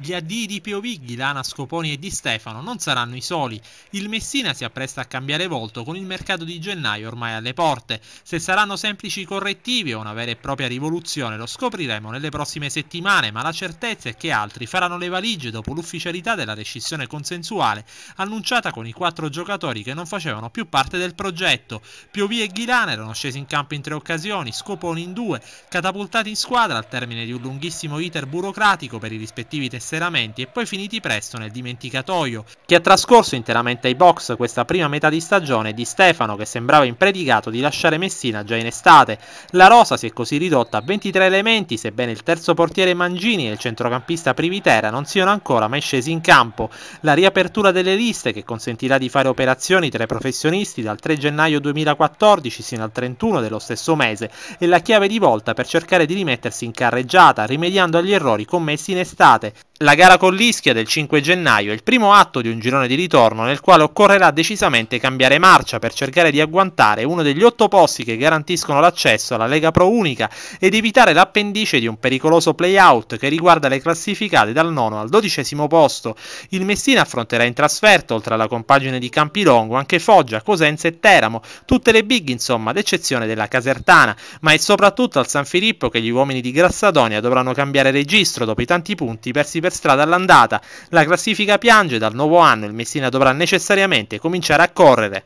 Gli addii di POV, Ghilana, Scoponi e Di Stefano non saranno i soli. Il Messina si appresta a cambiare volto con il mercato di gennaio ormai alle porte. Se saranno semplici correttivi o una vera e propria rivoluzione lo scopriremo nelle prossime settimane, ma la certezza è che altri faranno le valigie dopo l'ufficialità della rescissione consensuale annunciata con i quattro giocatori che non facevano più parte del progetto. POV e Ghilana erano scesi in campo in tre occasioni, Scoponi in due, catapultati in squadra al termine di un lunghissimo iter burocratico per i rispettivi testimoni tesseramenti e poi finiti presto nel dimenticatoio. Chi ha trascorso interamente ai box questa prima metà di stagione di Stefano che sembrava impredicato di lasciare Messina già in estate. La rosa si è così ridotta a 23 elementi sebbene il terzo portiere Mangini e il centrocampista Privitera non siano ancora mai scesi in campo. La riapertura delle liste che consentirà di fare operazioni tra i professionisti dal 3 gennaio 2014 sino al 31 dello stesso mese è la chiave di volta per cercare di rimettersi in carreggiata rimediando agli errori commessi in estate. La gara con l'Ischia del 5 gennaio è il primo atto di un girone di ritorno nel quale occorrerà decisamente cambiare marcia per cercare di agguantare uno degli otto posti che garantiscono l'accesso alla Lega Pro Unica ed evitare l'appendice di un pericoloso play-out che riguarda le classificate dal nono al dodicesimo posto. Il Messina affronterà in trasferta, oltre alla compagine di Campilongo, anche Foggia, Cosenza e Teramo, tutte le big insomma, ad eccezione della Casertana, ma è soprattutto al San Filippo che gli uomini di Grassadonia dovranno cambiare registro dopo i tanti punti persi per per strada all'andata. La classifica piange, dal nuovo anno il Messina dovrà necessariamente cominciare a correre.